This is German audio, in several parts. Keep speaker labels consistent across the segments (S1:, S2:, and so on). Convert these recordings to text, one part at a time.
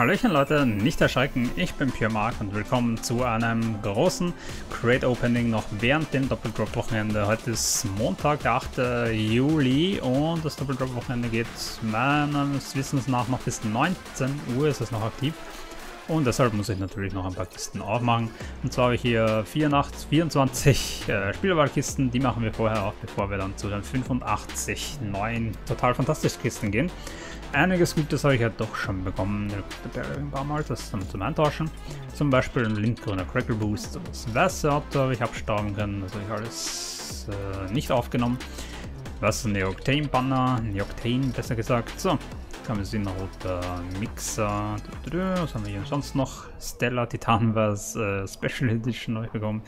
S1: Hallöchen Leute, nicht erschrecken, ich bin Pure Mark und willkommen zu einem großen Crate Opening noch während dem Doppeldrop Wochenende. Heute ist Montag, der 8. Juli und das Doppeldrop Wochenende geht meines Wissens nach noch bis 19 Uhr ist es noch aktiv. Und deshalb muss ich natürlich noch ein paar Kisten aufmachen. Und zwar habe ich hier 84, 24 äh, Spielwahlkisten. Die machen wir vorher auf, bevor wir dann zu den 85 neuen total fantastischen Kisten gehen. Einiges Gutes habe ich ja doch schon bekommen. Ein paar Mal das dann zum Eintauschen. Zum Beispiel ein lindgrüner Crackle Boost. Das weiße Auto habe ich abstauben können. Das habe ich alles äh, nicht aufgenommen. Was ist ein Neoctane Banner? Neoctane besser gesagt. So, Kamisinroter Mixer. Was haben wir hier sonst noch? Stella Titanverse äh, Special Edition habe ich bekommen.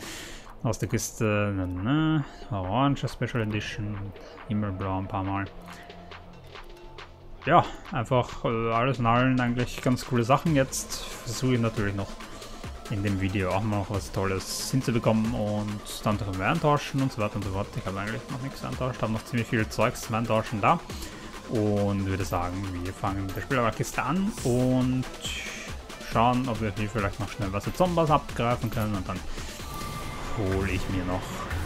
S1: Aus der Kiste ne, ne, Orange Special Edition. Himmelblau ein paar Mal. Ja, einfach äh, alles in allen eigentlich ganz coole Sachen. Jetzt versuche ich natürlich noch in dem Video auch mal noch was Tolles hinzubekommen und dann können wir eintauschen und so weiter und so fort. Ich habe eigentlich noch nichts eintauscht, habe noch ziemlich viel Zeugs zum Eintauschen da. Und würde sagen, wir fangen mit der Spielerkiste an und schauen, ob wir hier vielleicht noch schnell was Zombas abgreifen können. Und dann hole ich mir noch,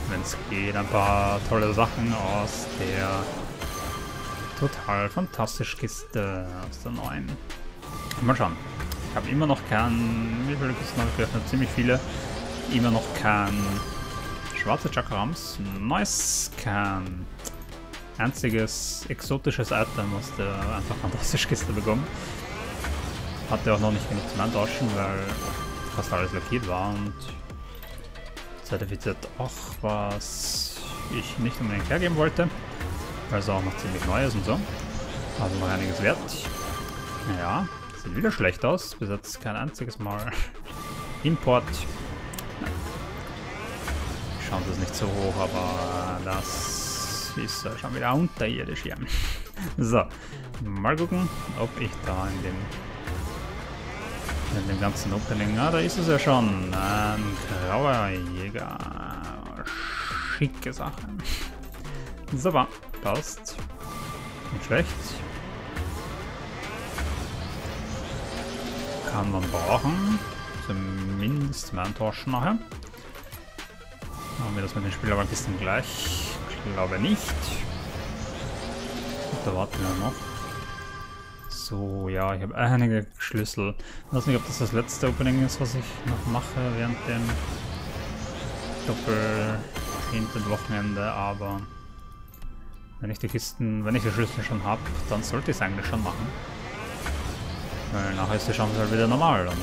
S1: wenn es geht, ein paar tolle Sachen aus der total fantastische Kiste aus der neuen. Mal schauen. Ich habe immer noch kein, wie viele Kisten habe ich geöffnet? Ziemlich viele. Immer noch kein schwarze Chakrams. Nice, kein einziges exotisches Item aus der einfach fantastischen Kiste bekommen. Hatte auch noch nicht genug zum Eintauschen, weil fast alles lackiert war und zertifiziert auch, was ich nicht unbedingt hergeben wollte. Weil es auch noch ziemlich neu ist und so. Also noch einiges wert. Naja, sieht wieder schlecht aus. Bis jetzt kein einziges Mal Import. Die Chance ist nicht so hoch, aber das ist schon wieder unterirdisch hier. So, mal gucken, ob ich da in dem, in dem ganzen Opening... Ah, da ist es ja schon. Ein grauer Jäger. Schicke Sache. Super, passt. Nicht schlecht. Kann man brauchen. Zumindest mein Tauschen nachher. Machen wir das mit den Spielerbankkisten gleich. Glaube nicht. Da warten wir noch. So, ja, ich habe einige Schlüssel. Ich weiß nicht, ob das das letzte Opening ist, was ich noch mache während dem doppel Wochenende, aber wenn ich die Kisten, wenn ich die Schlüssel schon habe, dann sollte ich es eigentlich schon machen. Weil nachher ist die Chance halt wieder normal und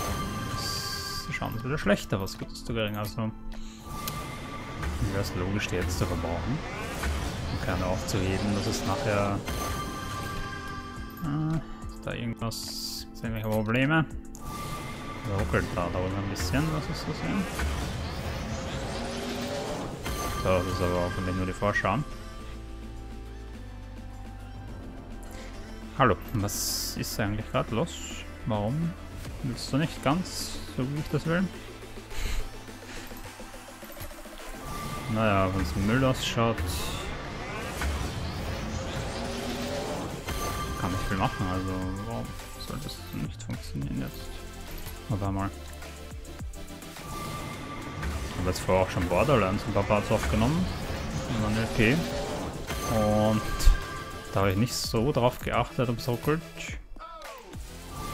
S1: ist die Chance wieder schlechter, was Gutes zu kriegen. Also wäre es logisch, die jetzt zu verbrauchen keine aufzuheben. Das ist nachher... Äh, ist da irgendwas... Irgendwelche Probleme? Ruckelt da da ein bisschen, was ist das sehen? So, das ist aber hoffentlich nur die Vorschau. Hallo, was ist eigentlich gerade los? Warum willst du nicht ganz, so wie ich das will? Naja, wenn es Müll ausschaut, kann nicht viel machen, also warum soll das nicht funktionieren jetzt? Aber mal. Ich habe jetzt vorher auch schon Borderlands ein paar Parts aufgenommen. Und dann LP. Und da habe ich nicht so drauf geachtet, es ruckelt. Ich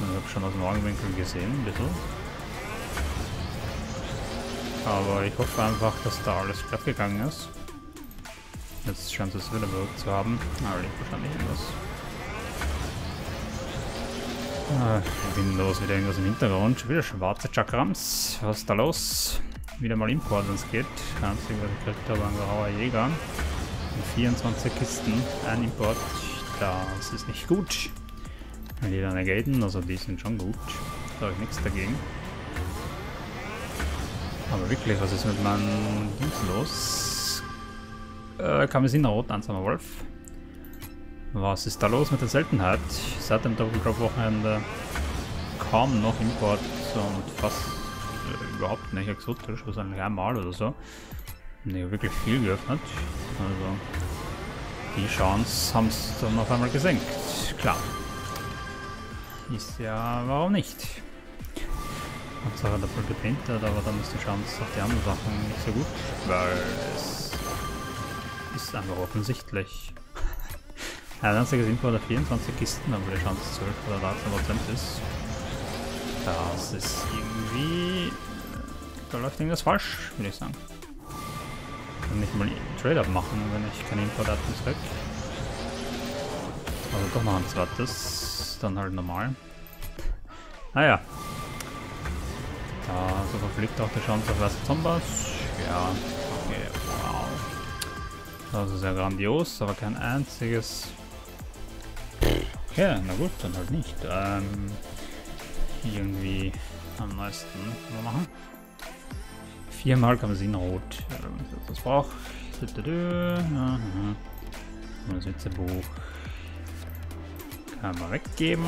S1: habe schon aus dem Augenwinkel gesehen, ein bisschen. Aber ich hoffe einfach, dass da alles glatt gegangen ist. Jetzt scheint es wieder bewirkt zu haben. Aber liegt wahrscheinlich irgendwas Ah, Windows, wieder irgendwas im Hintergrund. Schon wieder schwarze Chakrams. Was ist da los? Wieder mal Import, wenn es geht. Einzig, was ich kriegt habe, ein grauer Jäger. Und 24 Kisten, ein Import. Das ist nicht gut. Wieder eine Gaten, also die sind schon gut. Da habe ich nichts dagegen. Aber wirklich, was ist mit meinem Dings los? Äh, Kamisin Rot, 1 Wolf. Was ist da los mit der Seltenheit? Seit dem Double Drop Wochenende kaum noch Import und fast äh, überhaupt nicht exotisch, wahrscheinlich einmal oder so. Ne, wirklich viel geöffnet. Also die Chance haben es dann auf einmal gesenkt. Klar. ist ja, warum nicht? Hauptsache doppelt geprintet, aber dann ist die Chance auf die anderen Sachen nicht so gut, weil es ist einfach offensichtlich. Ein einziges Info oder 24 Kisten, aber die Chance 12 oder 13 Prozent ist. Das ist irgendwie. Da läuft irgendwas falsch, würde ich sagen. Kann nicht mal Trade-Up machen, wenn ich keine Import-Items krieg. Also doch noch ein zweites, dann halt normal. Naja. Da so verfliegt auch die Chance auf weiße Zombies. Ja, okay, wow. Das ist ja grandios, aber kein einziges... Okay, na gut, dann halt nicht. Ähm, irgendwie am meisten machen. Viermal man das braucht. Das Witzebuch. Kann man weggeben.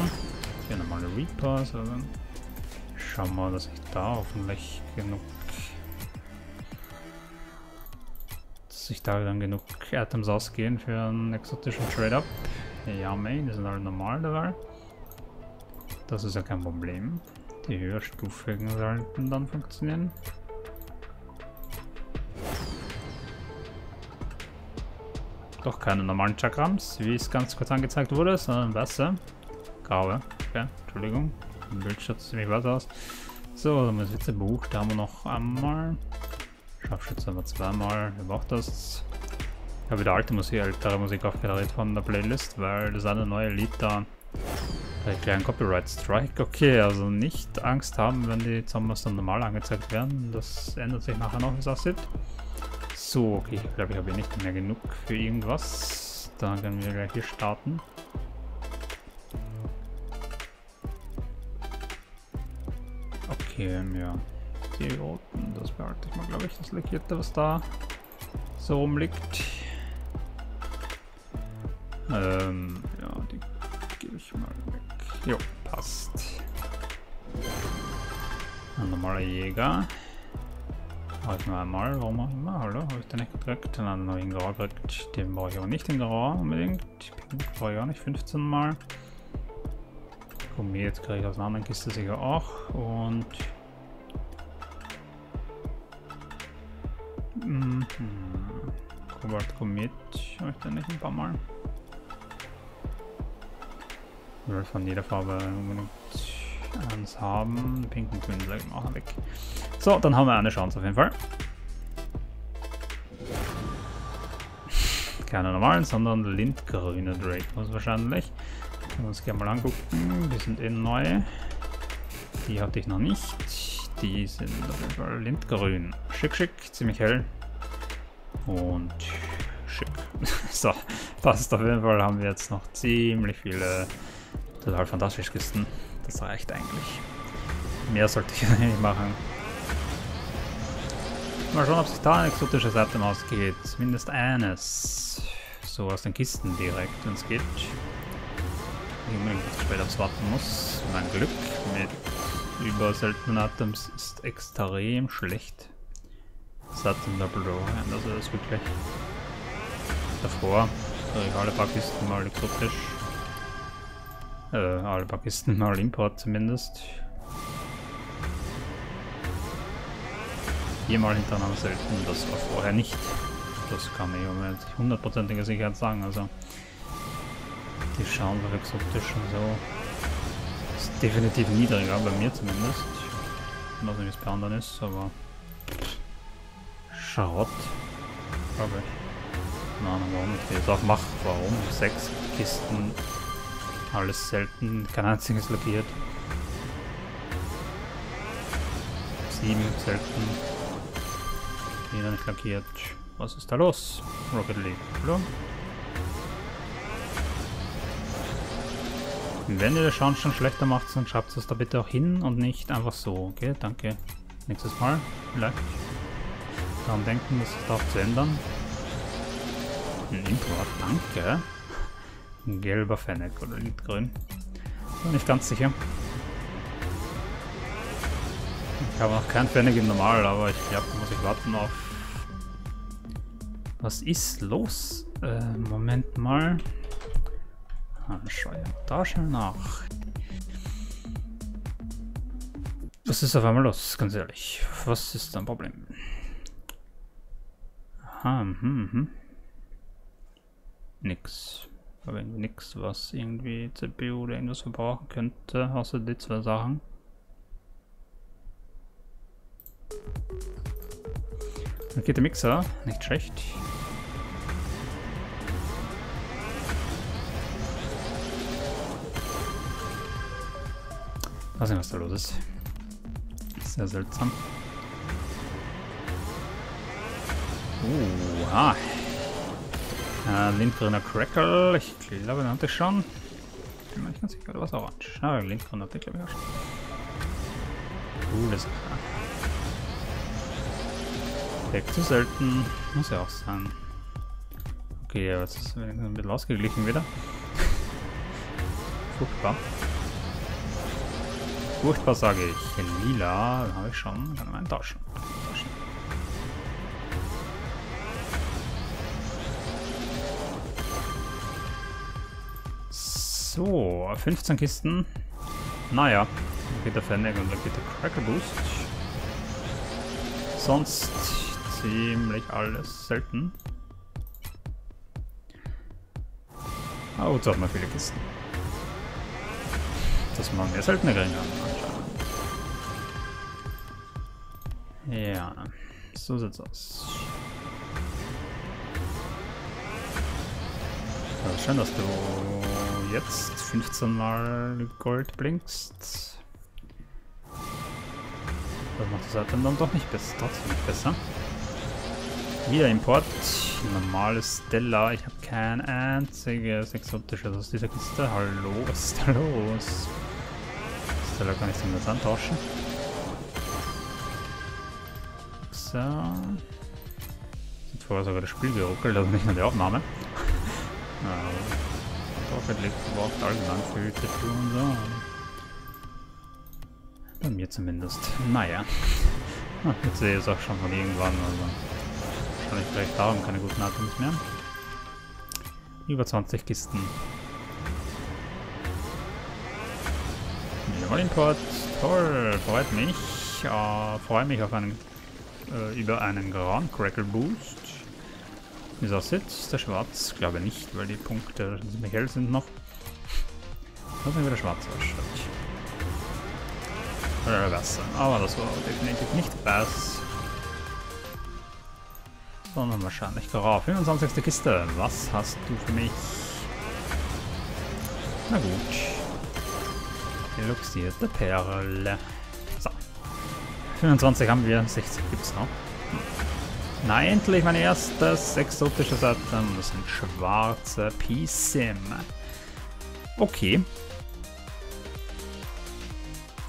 S1: Hier nochmal eine Reaper. Also schauen wir, dass ich da hoffentlich genug. Dass sich da dann genug Items ausgehen für einen exotischen Trade-Up. Ja, Main, die sind alle normal dabei. Das ist ja kein Problem. Die höherstufigen sollten dann funktionieren. Doch keine normalen Chakrams, wie es ganz kurz angezeigt wurde, sondern weiße. Graue. Okay, Entschuldigung. Im Bild schaut ziemlich weiß aus. So, dann ist jetzt ein Buch. Da haben wir noch einmal. Scharfschütze haben wir zweimal. Wer braucht das? Ich habe wieder alte Musik, ältere Musik aufgedreht von der Playlist, weil das eine neue Lied da Vielleicht gleich ein Copyright Strike. Okay, also nicht Angst haben, wenn die Zombies dann normal angezeigt werden. Das ändert sich nachher noch, wie es aussieht. So, okay, ich glaube, ich habe hier nicht mehr genug für irgendwas. Dann können wir gleich hier starten. Okay, ja. Die roten, das behalte ich mal, glaube ich, das Lackierte, was da so rumliegt. Ähm, ja, die gebe ich mal weg. Jo, passt. Ein normaler Jäger. Ich nur einmal, warum auch immer, hallo, habe ich den nicht gekriegt? Dann habe ich einen Grau gekriegt, den brauche ich auch nicht in Grau unbedingt. Pink brauche ich auch nicht 15 Mal. Komet kriege ich aus einer anderen Kiste sicher auch und... Mhm. Kobalt Komet habe ich dann nicht ein paar Mal. Ich will von jeder Farbe unbedingt eins haben. Pink und grün bleiben auch weg. So, dann haben wir eine Chance auf jeden Fall. Keine normalen, sondern lindgrüne Dracos wahrscheinlich. Können wir uns gerne mal angucken. Die sind eh neu. Die hatte ich noch nicht. Die sind auf jeden Fall lindgrün. Schick, schick, ziemlich hell. Und schick. so, passt auf jeden Fall. Haben wir jetzt noch ziemlich viele Total fantastisch Kisten. Das reicht eigentlich. Mehr sollte ich nicht machen. Mal schauen, ob sich da ein exotisches Item ausgeht. Zumindest eines. So aus den Kisten direkt, wenn es geht. Ich unbedingt später aufs warten muss. Mein Glück mit über seltenen Items ist extrem schlecht. Saturn Double Row, also das ist wirklich davor. Alle paar Kisten mal exotisch. Äh, alle Pakisten mal Import zumindest. Viermal hintereinander selten, das war vorher nicht. Das kann ich mit hundertprozentiger Sicherheit sagen. Also die schauen doch exotisch und so. Ist definitiv niedriger, bei mir zumindest. Ich weiß nicht, wie es bei anderen ist, aber Schrott, glaube ich. Ahnung, warum ich das auch mache. Warum? Sechs Kisten alles selten, kein einziges lackiert. Sieben selten. Jeder nicht lackiert. Was ist da los? Rocket League. Hallo? Wenn ihr das Schauen schon schlechter macht, dann schreibt es da bitte auch hin und nicht einfach so. Okay, danke. Nächstes Mal vielleicht daran denken, das auch zu ändern. Ein Import, danke. Ein gelber Fennec oder Lidgrün. Bin nicht ganz sicher. Ich habe noch kein Fennec im Normal, aber ich glaube, muss ich warten auf... Was ist los? Äh, Moment mal. Ah, schau ja da schnell nach. Was ist auf einmal los, ganz ehrlich? Was ist dein Problem? Aha, mhm, mhm. Nix. Aber irgendwie nix, was irgendwie CPU oder irgendwas verbrauchen könnte, außer die zwei Sachen. Okay, der Mixer, nicht schlecht. Weiß nicht, was da los ist. Sehr seltsam. Uh, ah. Äh, Lindgrener Crackle. Ich glaube, den hatte ich schon. Bin mir nicht ganz sicher, was orange. Ah, Lindgren hatte ich glaube ich auch schon. Coole Sache. Weg zu selten. Muss ja auch sein. Okay, jetzt ist ein bisschen ausgeglichen wieder. Furchtbar. Furchtbar sage ich. Lila, habe ich schon. Kann man tauschen. tauschen. So, 15 Kisten. Naja, dann geht der Fennec und dann geht der Cracker Boost. Sonst ziemlich alles selten. Oh, jetzt hat man viele Kisten. Das machen wir seltener kriegen Ja, so sieht's aus. Ja, schön, dass du jetzt 15 Mal Gold blinkst. Das macht das Item dann doch nicht besser, trotzdem nicht besser. Wieder Import. Normales Stella. Ich habe kein einziges exotisches aus dieser Kiste. Hallo, was ist da los? Stella kann ich zumindest antauschen. So. Sind vorher sogar das Spiel geruckelt, also nicht nur die Aufnahme. Rocket League braucht allgemein viel zu tun so. Bei mir zumindest. Naja. Jetzt sehe ich es auch schon von irgendwann, also wahrscheinlich vielleicht darum keine guten Items mehr. Über 20 Kisten. Jawohl, Import. Toll, freut mich. Äh, freue mich auf einen, äh, über einen Grand Crackle Boost. Wie es aussieht, ist der schwarz? Glaube nicht, weil die Punkte ziemlich hell sind noch. Das ist wieder schwarz ausschaut. Oder besser. Aber das war definitiv nicht Sondern wahrscheinlich Graf. 25. Kiste. Was hast du für mich? Na gut. Eluxierte Perle. So. 25 haben wir, 60 gibt es noch. Na, endlich mein erstes exotisches Item. Das sind schwarze Pissim. Okay.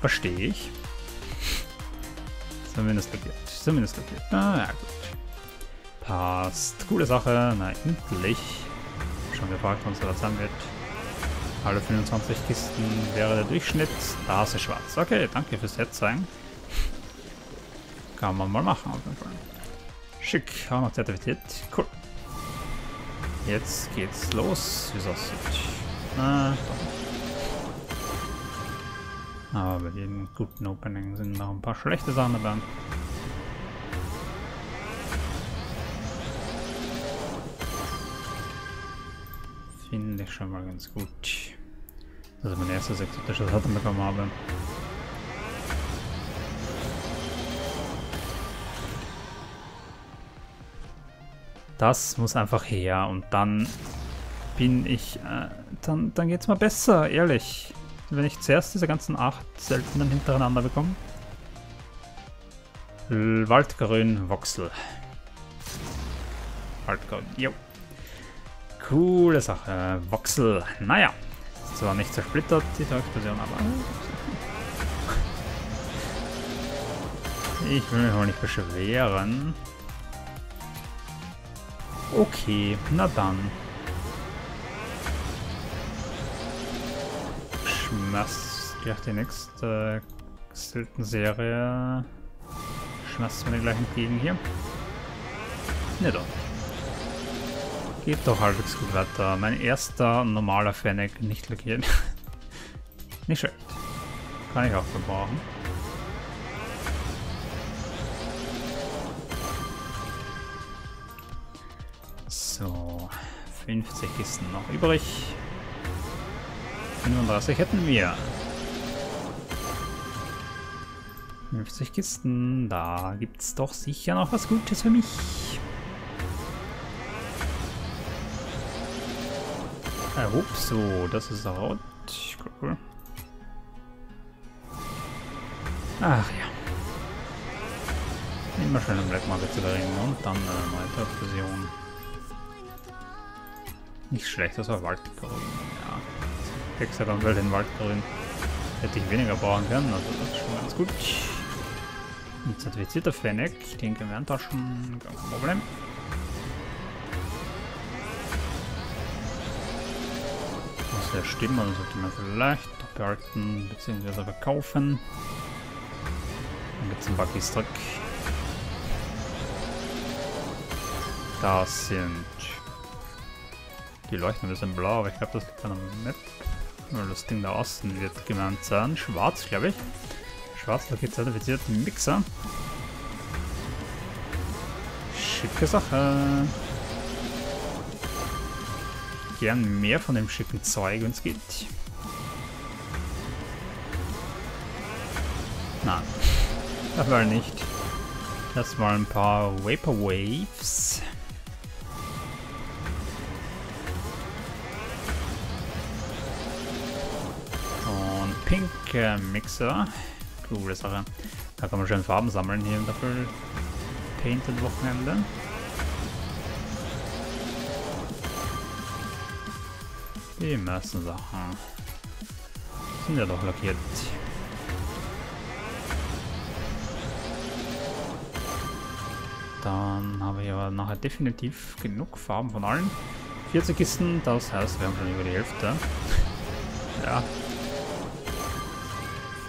S1: Verstehe ich. Zumindest kapiert. Zumindest kapiert. Ah, ja gut. Passt. Coole Sache. Na, endlich. Schon gefragt, wann es da sein wird. Alle 25 Kisten wäre der Durchschnitt. Da ist es schwarz. Okay, danke fürs Set zeigen. Kann man mal machen auf jeden Fall. Schick, haben wir zertifiziert. Cool. Jetzt geht's los, wie es aussieht. Ah, Aber bei jedem guten Opening sind noch ein paar schlechte Sachen dabei. Finde ich schon mal ganz gut. Also mein erstes exotisches Item bekommen habe. Das muss einfach her und dann bin ich, äh, dann, dann geht's mal besser, ehrlich. Wenn ich zuerst diese ganzen acht seltenen hintereinander bekomme. Waldgrün Voxel. Waldgrün, jo. Coole Sache. Voxel. Naja. Ist zwar nicht zersplittert, die Explosion, aber... Ich will mich auch nicht beschweren. Okay, na dann. Schmeiß gleich die nächste selten Serie. Schmeiß mir gleich entgegen hier. Ne doch. Geht doch halbwegs gut weiter. Mein erster normaler Fennec, nicht lackiert. nicht schön. Kann ich auch verbrauchen. So, 50 Kisten noch übrig. 35 hätten wir. 50 Kisten, da gibt es doch sicher noch was Gutes für mich. Äh, ups, so, das ist rot. Cool. Ach ja. Immer schön im Black Market zu bringen und dann eine weitere Fusion. Nicht schlecht, das war Waldgrün, ja. Hexagon will den Waldgrün. Hätte ich weniger bauen können, also das ist schon ganz gut. Ein zertifizierter Fennec, den können wir antauschen, kein Problem. Ja stimmen, also sollte man vielleicht behalten bzw. verkaufen. Dann gibt es einen Buggys Truck. Das sind... Die leuchten ein bisschen blau, aber ich glaube, das liegt an der Map. Weil das Ding da außen wird gemeint sein. Schwarz, glaube ich. Schwarz lackiert zertifizierten Mixer. Schicke Sache. Gern mehr von dem schicken Zeug, es geht. Nein, das war nicht. Das waren ein paar Vaporwaves. Und Pink Mixer coole Sache. Da kann man schön Farben sammeln hier im Doppel Painted Wochenende. Die meisten Sachen sind ja doch lackiert. Dann haben wir aber nachher definitiv genug Farben von allen. 40 Kisten, das heißt, wir haben schon über die Hälfte. ja,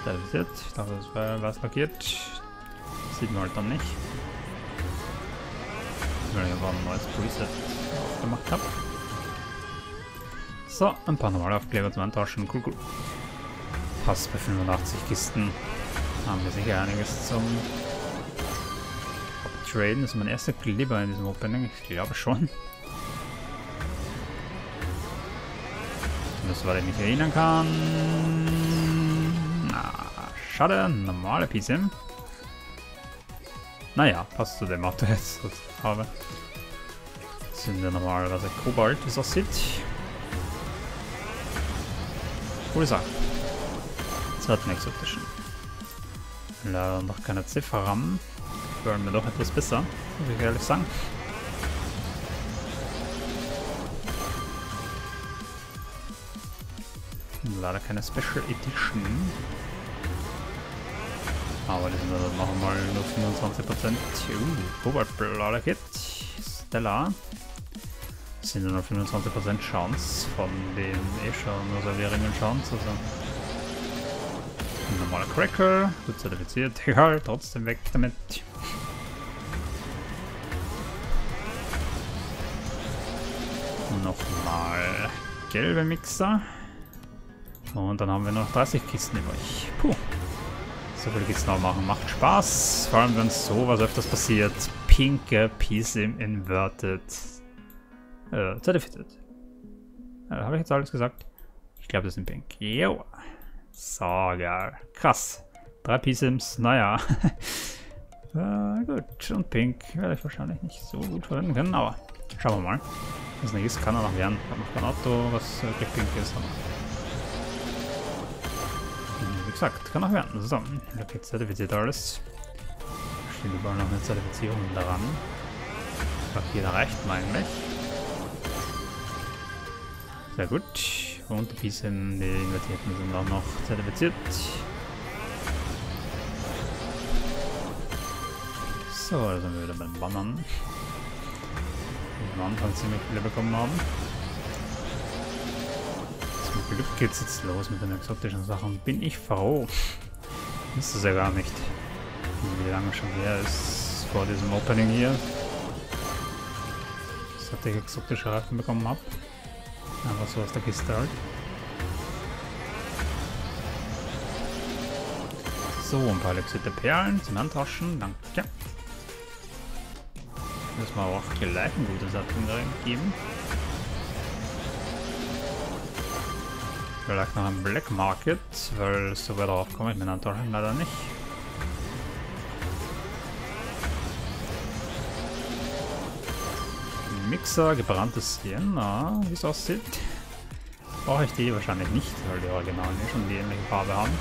S1: das ist jetzt. Ich dachte, das wäre was lackiert. Sieht man halt dann nicht. Weil ich aber ein neues Preset aufgemacht habe. So, ein paar normale Aufkleber zum Antauschen. Cool, cool. Passt bei 85 Kisten. Haben wir sicher einiges zum Traden. Das ist mein erster Kleber in diesem Opening. Ich glaube schon. Das, was ich mich erinnern kann. Schade, normale PCM. Naja, passt zu dem Auto jetzt, ich habe. Das sind ja normalerweise Kobalt, wie es aussieht. Coole Sache. Zweiten exotischen. Leider noch keine Zifferram. Gefallen mir doch etwas besser, muss ich ehrlich sagen. Leider keine Special Edition. Aber das sind also noch einmal nur 25%. Uh, Kobaltblader-Kit. Stella. Sind nur 25% Chance von den eh schon nur Servieringen Chance. Also ein normaler Cracker, gut zertifiziert, egal, trotzdem weg damit. Nochmal gelbe Mixer. Und dann haben wir noch 30 Kisten übrig. Puh. So viel geht's noch machen. Macht Spaß. Vor allem, wenn sowas öfters passiert. Pinke PSIM Inverted. Äh, zertifiziert. Äh, Habe ich jetzt alles gesagt? Ich glaube, das sind pink. Jo. So, geil. Krass. Drei PSIMs, naja. äh, gut. Und pink werde ich wahrscheinlich nicht so gut verwenden können, aber schauen wir mal. Was nicht ist, kann er noch werden. Ich habe noch kein Auto, was wirklich pink ist. Aber gesagt, kann auch werden. So, okay, zertifiziert alles. Steht überall noch eine Zertifizierung daran. Papier reicht mir eigentlich. Sehr gut. Und die bisschen, die Invertierten sind auch noch zertifiziert. So, da sind wir wieder beim Bannern. Die am Anfang ziemlich viele bekommen haben. Glück geht's jetzt los mit den exotischen Sachen. Bin ich froh. Ist es ja gar nicht. Wie lange schon her ist vor diesem Opening hier. Dass ich exotische Reifen bekommen habe. So aus der Kiste halt. So, ein paar Lexierte Perlen zum Handtaschen. Danke. Müssen wir auch gleich ein gutes Admin geben. Vielleicht noch ein Black Market, weil so weit drauf komme ich mit Antaschen leider nicht. Mixer, gebranntes Sienna, wie es aussieht. Brauche ich die wahrscheinlich nicht, weil die Originalen eh schon die ähnliche Farbe haben.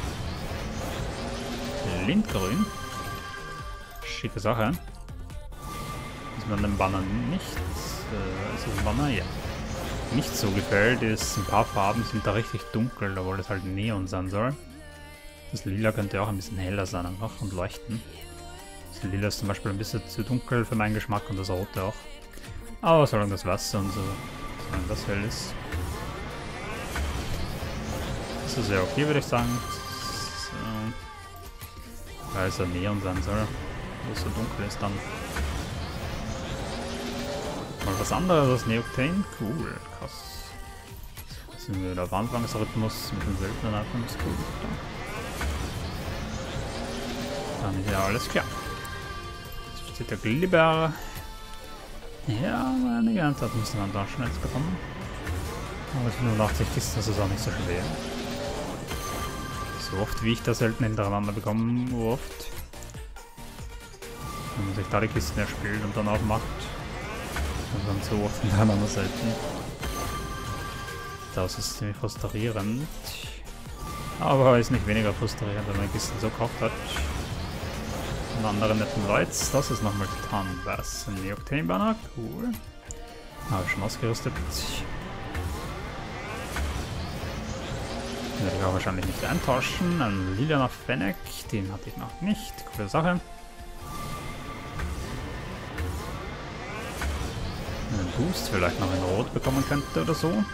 S1: Lindgrün. Schicke Sache. Ist man den Banner nicht... Äh, ist das ein Banner? Ja nicht so gefällt, ist, ein paar Farben sind da richtig dunkel, obwohl das halt Neon sein soll. Das Lila könnte auch ein bisschen heller sein einfach und leuchten. Das Lila ist zum Beispiel ein bisschen zu dunkel für meinen Geschmack und das Rote auch. Aber solange das Wasser und so, solange das hell ist, ist das ja okay, würde ich sagen. So, weil es ja Neon sein soll, wo es so dunkel ist dann. Mal was anderes als Neoctane? Cool, krass. Jetzt sind wir wieder auf Anfangsrhythmus mit den seltenen Items. Cool. Dann ist ja alles klar. Jetzt steht der Glibber. Ja, einige Antworten müssen wir dann schon jetzt bekommen. Aber 85 Kisten, das ist auch nicht so schwer. So oft wie ich das selten hintereinander bekomme, oft. Wenn man sich da die Kisten erspielt und dann aufmacht, und dann so oft hintereinander selten. Das ist ziemlich frustrierend. Aber ist nicht weniger frustrierend, wenn man Kisten so gekauft hat. Und andere netten Lights. Das ist nochmal Titan Bass. Ein Neoctane Banner. Cool. Habe ich schon ausgerüstet. Den werde ich auch wahrscheinlich nicht eintauschen. Ein lilaner Fennec. Den hatte ich noch nicht. Coole Sache. Boost vielleicht noch in Rot bekommen könnte oder so.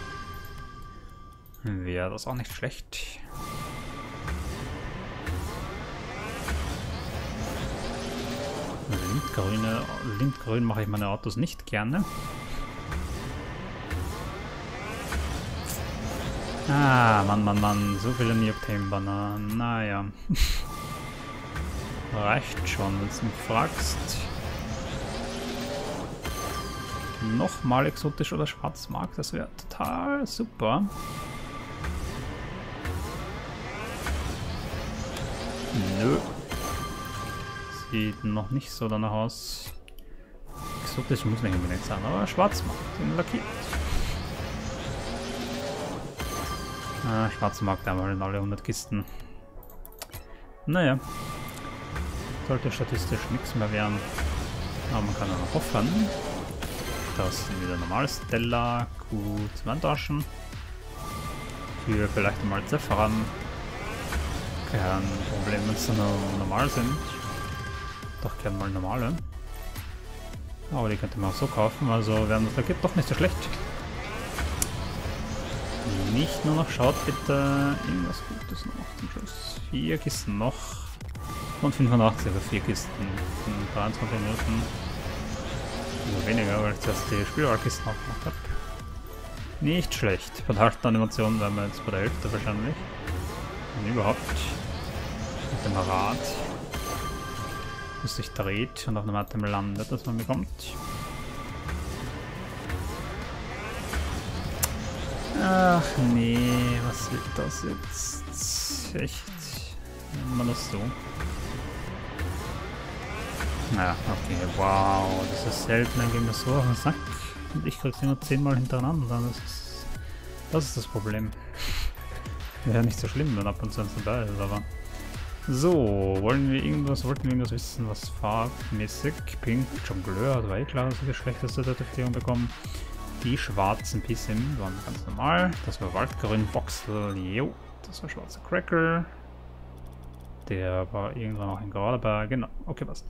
S1: Wäre das auch nicht schlecht. Lindgrüne, Lindgrün mache ich meine Autos nicht gerne. Ah, Mann, Mann, Mann, so viele Neoctane-Banner. Naja. Reicht schon, wenn du mich fragst. Nochmal exotisch oder Schwarzmarkt, das wäre total super. Nö. Sieht noch nicht so danach aus. Exotisch muss nicht unbedingt sein, aber Schwarzmarkt, den lackiert. Ah, Schwarzmarkt einmal in alle 100 Kisten. Naja. Sollte statistisch nichts mehr werden. Aber man kann auch noch hoffen. Das sind wieder normal Stella, gut Wandtaschen. Für vielleicht mal Zephyran. Kein Problem, wenn sie nur normal sind. Doch gerne mal normale. Aber die könnte man auch so kaufen, also werden das da gibt, doch nicht so schlecht. Nicht nur noch, schaut bitte irgendwas Gutes noch zum Schluss. Vier Kisten noch. Und 85 für vier Kisten in 23 Minuten. Nur weniger, weil ich zuerst die Spielorchester aufgemacht habe. Nicht schlecht. Von Animationen wären wir jetzt bei der Hälfte wahrscheinlich. Und überhaupt mit dem Rad, das sich dreht und auf einem Atem landet, das man bekommt. Ach nee, was wird das jetzt? Echt? Wenn man das so? Ja, okay, wow, das ist selten, dann gehen wir so auf den Sack und ich krieg's immer zehnmal hintereinander, das ist, das ist das Problem. Wäre nicht so schlimm, wenn ab und zu eins dabei ist, aber... So, wollen wir irgendwas, wollten wir irgendwas wissen, was farbmäßig, Pink, Jongleur, das war eh klar, dass wir die schlechteste Zertifizierung bekommen. Die schwarzen Pissim waren ganz normal, das war Waldgrün, Voxel, jo, das war schwarzer Cracker. Der war irgendwann auch in Grau dabei, genau, okay, passt.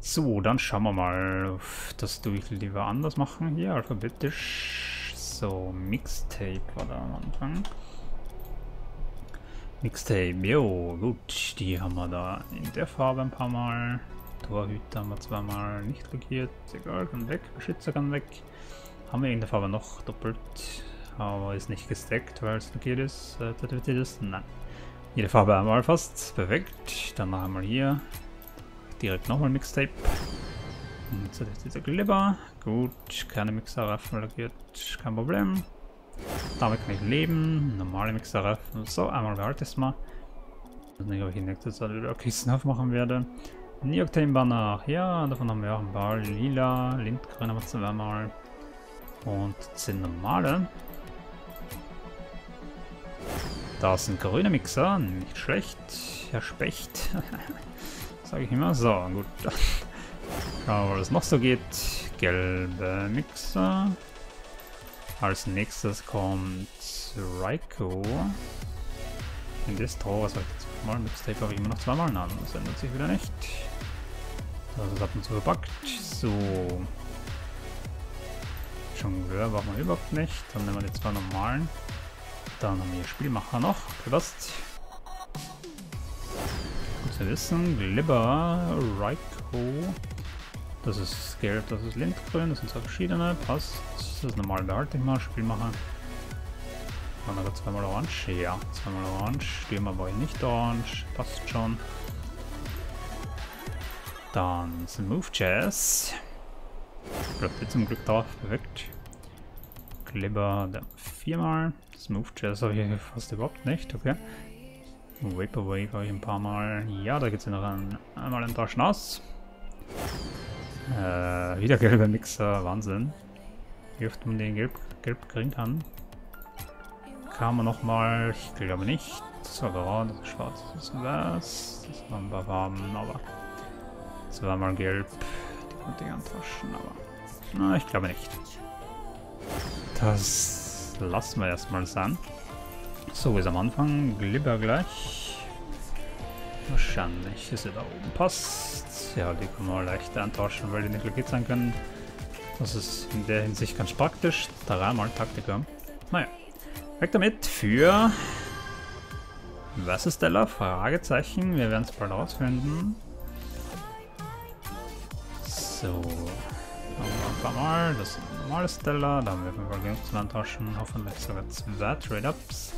S1: So, dann schauen wir mal. Das tue ich lieber anders machen hier, alphabetisch. So, Mixtape war da am Anfang. Mixtape, jo, gut. Die haben wir da in der Farbe ein paar Mal. Torhüter haben wir zweimal nicht lackiert. Egal, kann weg. Beschützer kann weg. Haben wir in der Farbe noch doppelt. Aber ist nicht gesteckt, weil es lackiert ist. Äh, zertifiziert ist. Nein. Jede Farbe einmal fast. Perfekt. Dann noch einmal hier direkt nochmal Mixtape. Jetzt hat dieser Glibber. Gut, keine Mixer-Reifen lackiert, kein Problem. Damit kann ich leben. Normale Mixer-Reifen. So, einmal behalte ich es mal. Ich weiß nicht, ob ich in nächster Zeit wieder Kisten aufmachen werde. Neoctane-Banner. Ja, davon haben wir auch ein paar. Lila, Lindgrün haben wir zweimal. Und 10 normale. Da ist ein grüner Mixer, nicht schlecht. Herr Specht. Sage ich immer. So, gut. Schauen wir, was noch so geht. Gelbe Mixer. Als nächstes kommt Raiko. In Distro, was habe ich jetzt mal? Mixtape habe ich immer noch zweimal. Nein, das ändert sich wieder nicht. Das ist ab und zu verpackt. So. Jongleur brauchen wir überhaupt nicht. Dann nehmen wir die zwei normalen. Dann haben wir Spielmacher noch. Passt. Gut zu wissen. Glibber, Raiko. Das ist gelb, das ist lindgrün. Das sind zwei verschiedene. Passt. Das ist normal behalte ich mal. Spielmacher. Dann aber zweimal orange. Ja, zweimal orange. Stürmer war ich nicht orange. Passt schon. Dann Smooth Jazz. Bleibt zum Glück drauf. Perfekt. Glibber viermal. Smooth Jazz habe ich fast überhaupt nicht, okay. Vaporwave habe ich ein paar Mal. Ja, da geht es ja noch ein, einmal ein Taschen aus. Äh, wieder gelber Mixer, Wahnsinn. Wie oft man den gelb, gelb kriegen kann. Kann man nochmal, ich glaube nicht. Das ist schwarz, das ist was. Das waren ein paar Farben, aber zweimal gelb. Die konnte ich antauschen, aber na, ich glaube nicht. Das lassen wir erstmal sein. So ist am Anfang. Glibber gleich. Wahrscheinlich ist er da oben passt. Ja, die können wir leicht eintauschen, weil die nicht lackiert sein können. Das ist in der Hinsicht ganz praktisch. Dreimal Taktiker. Naja. Weg damit für Was ist Stella? Fragezeichen. Wir werden es bald rausfinden. So ein paar Mal. Das ist ein normales Stella. Da haben wir auf jeden Fall genug zu Landtaschen. Hoffentlich sogar zwei Trade-Ups.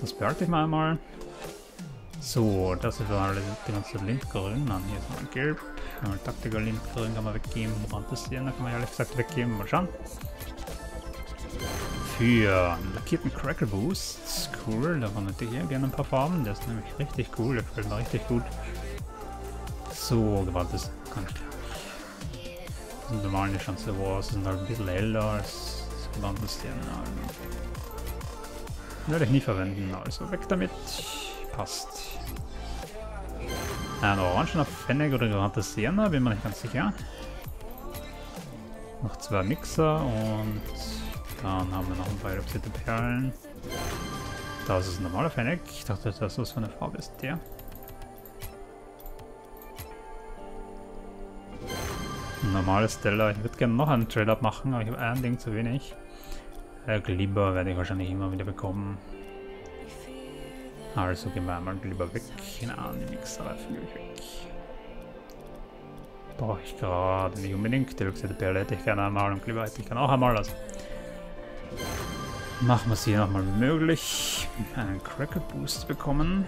S1: Das behalte ich mal einmal. So, das ist alle die ganze Lindgrün. Dann hier ist mal gelb. Taktiker Lindgrün kann man weggeben. Brandessieren kann man ehrlich gesagt weggeben. Mal schauen. Für einen lackierten Crackle Boost. Cool, davon hätte ich hier gerne ein paar Farben. Der ist nämlich richtig cool. Der gefällt mir richtig gut. So, gewaltes kann ich sind normal nicht schon so groß, sind halt ein bisschen heller als das Landesstern. Werde ich nie verwenden, also weg damit. Passt. Ein orangener Fennec oder Grante Sienna, bin mir nicht ganz sicher. Noch zwei Mixer und dann haben wir noch ein paar reduzierte Perlen. Das ist ein normaler Fennec. Ich dachte, das was für eine Farbe ist der. Normales Stella. Ich würde gerne noch einen Trade-Up machen, aber ich habe ein Ding zu wenig. Äh, Glibber werde ich wahrscheinlich immer wieder bekommen. Also gehen wir einmal Glibber weg. Na, die Mixreifen gebe ich weg. Brauche ich gerade nicht unbedingt. Die Luxette Perle hätte ich gerne einmal und Glibber hätte ich gerne auch einmal. Also machen wir es hier nochmal möglich. Einen Cracker Boost bekommen.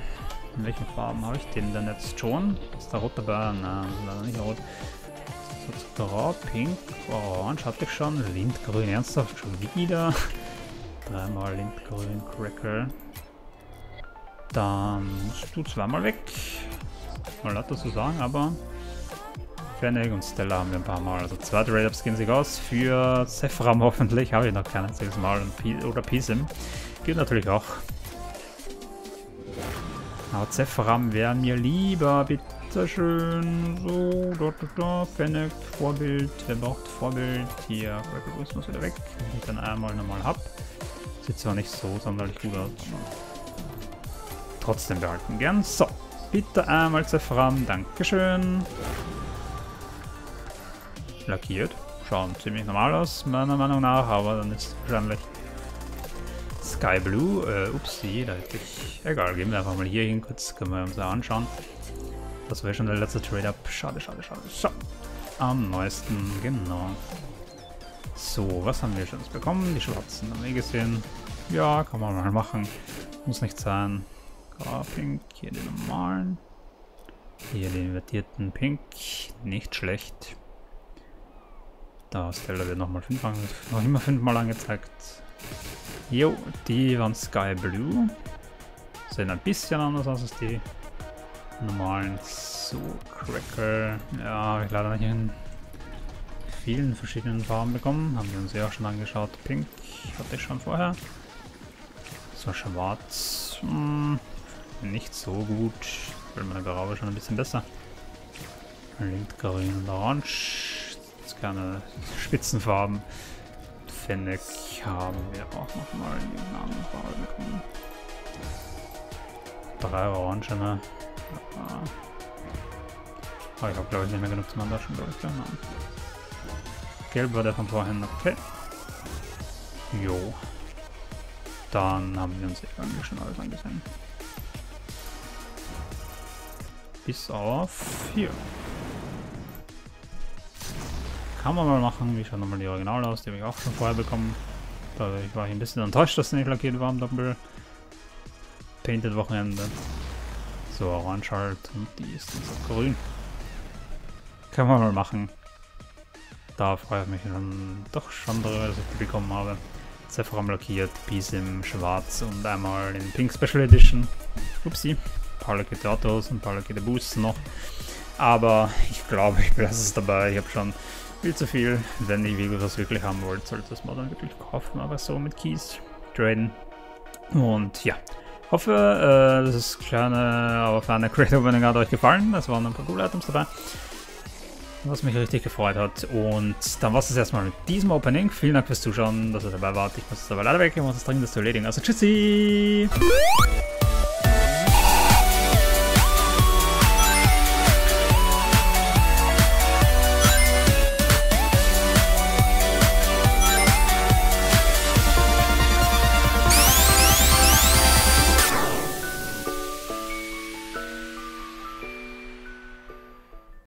S1: In welchen Farben habe ich den denn jetzt schon? Ist da rot dabei? Nein, leider nicht rot. Grau, Pink, Orange hatte ich schon. Lindgrün, ernsthaft schon wieder. Dreimal Lindgrün, Crackle. Dann musst du zweimal weg. Mal laut dazu sagen, aber Fennec und Stella haben wir ein paar Mal. Also zwei Trade-Ups gehen sich aus. Für Sephram hoffentlich habe ich noch kein einziges Mal. Oder Pisim. Geht natürlich auch. Aber Zephram wäre mir lieber, bitte. Sehr schön. So, dort, dort, dort. Fennec, Vorbild. Wer braucht Vorbild? Hier, Rebel muss wieder weg. Wenn ich dann einmal normal hab. Sieht zwar nicht so sonderlich gut aus, trotzdem behalten gern. So, bitte einmal Zephyram. Dankeschön. Lackiert. Schauen ziemlich normal aus, meiner Meinung nach, aber dann ist wahrscheinlich Sky Blue. Äh, upsie, da hätte ich. Egal, gehen wir einfach mal hier hin kurz, können wir uns da anschauen. Das wäre schon der letzte Trade-Up. Schade, schade, schade. So. Am neuesten, genau. So, was haben wir schon bekommen? Die schwarzen haben wir gesehen. Ja, kann man mal machen. Muss nicht sein. Pink, hier den normalen. Hier den invertierten Pink. Nicht schlecht. Das Felder wird nochmal fünf noch immer fünfmal angezeigt. Jo, die waren Sky Blue. Sehen ein bisschen anders aus als die normalen so Cracker. Ja, habe ich leider nicht in vielen verschiedenen Farben bekommen. Haben wir uns ja auch schon angeschaut. Pink hatte ich schon vorher. So schwarz. Hm, nicht so gut. Will meine Garage schon ein bisschen besser. Lindgrün und Orange. Jetzt keine Spitzenfarben. Fennec haben wir auch nochmal in die anderen Farbe bekommen. Drei Orange, ne? Ja. Oh, ich habe glaube ich nicht mehr genug zum Andaschen, glaube ich. Nein. Gelb war der von vorhin, okay. Jo. Dann haben wir uns eigentlich schon alles angesehen. Bis auf hier. Kann man mal machen. Wie schauen nochmal die Original aus? Die habe ich auch schon vorher bekommen. Da war ich ein bisschen enttäuscht, dass sie nicht lackiert war am Doppel Painted Wochenende. So, orange halt und die ist dann so grün. Kann man mal machen. Da freue ich mich dann doch schon darüber, dass ich die bekommen habe. Sephiram lackiert, Bisim schwarz und einmal in Pink Special Edition. Upsi. Paar lackierte Autos ein paar lackierte Boosts noch. Aber ich glaube, ich belasse es dabei. Ich habe schon viel zu viel. Wenn ihr was wirklich haben wollt, solltet ihr das mal dann wirklich kaufen, aber so mit Keys traden. Und ja, hoffe, äh, das kleine, aber feine Creative Opening hat euch gefallen. Es waren ein paar coole Items dabei. Was mich richtig gefreut hat. Und dann war es erstmal mit diesem Opening. Vielen Dank fürs Zuschauen, dass ihr dabei wart. Ich muss jetzt aber leider weg, ich muss das dringend zu erledigen. Also tschüssi!